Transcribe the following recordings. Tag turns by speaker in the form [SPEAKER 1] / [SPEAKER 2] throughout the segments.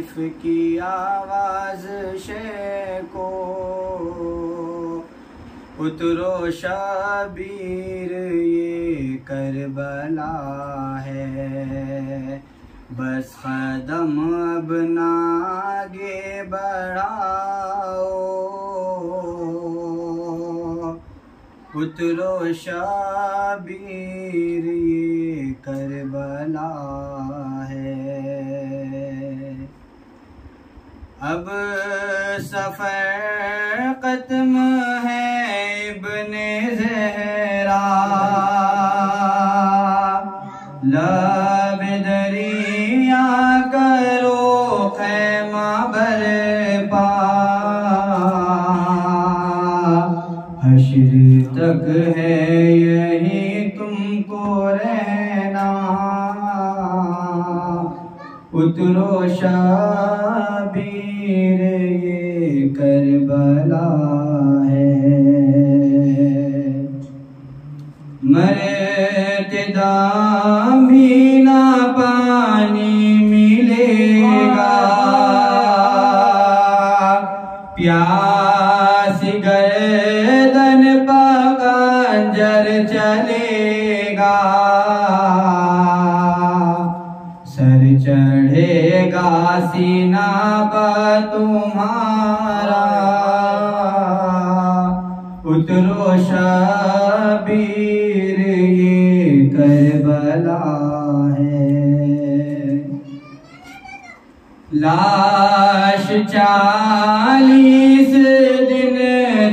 [SPEAKER 1] हातिफ की आवाज़ शे को। उतरो शबीर, ये करबला है। बस कदम अब नागे बढ़ाओ। उतरो शबीर अब सफ़र ख़त्म है इब्न जहरा। लब दरिया करो खैमा बरपा। हशर तक है यही उतरो शाबीर ये करबला है। मरतदा भी ना पानी मिलेगा। प्यास गर्दन पगंजर चलेगा। चढ़ेगा सीना पर तुम्हारा। उतरो शबीर ये करबला है। लाश चालीस दिन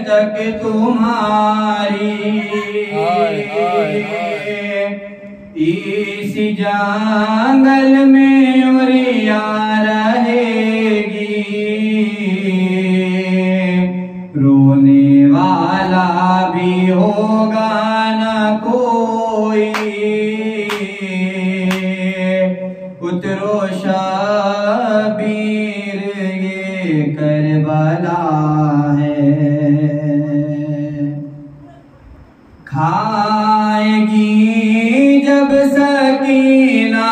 [SPEAKER 1] तक तुम्हारी। इस जंगल में उरिया रहेगी। रोने वाला भी होगा न कोई। उतरो शाबीर ये करबला है। सकीना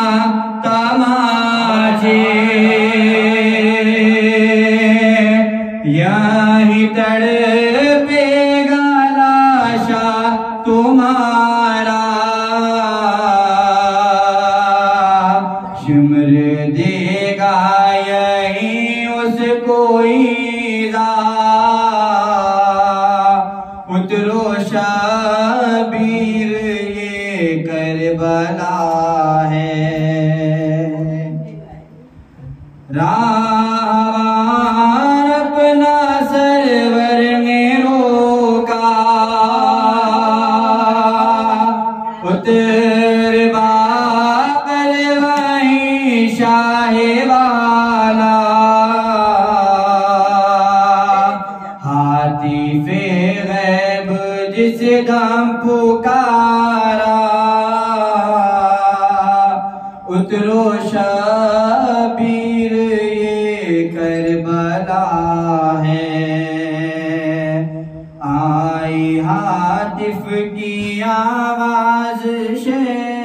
[SPEAKER 1] तमाचे यही तड़पेगा लाशा तुम्हारा। शिमर देगा यही उसको ईदा करबला है। रार अपना सरवर ने रोका उतर बाकर वहीं शाहे वाला। हाथी फे गैब जिस गम पुकारा। करबला है। आई हातिफ की आवाज़ शेर